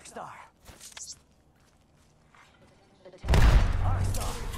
Arkstar! Arkstar!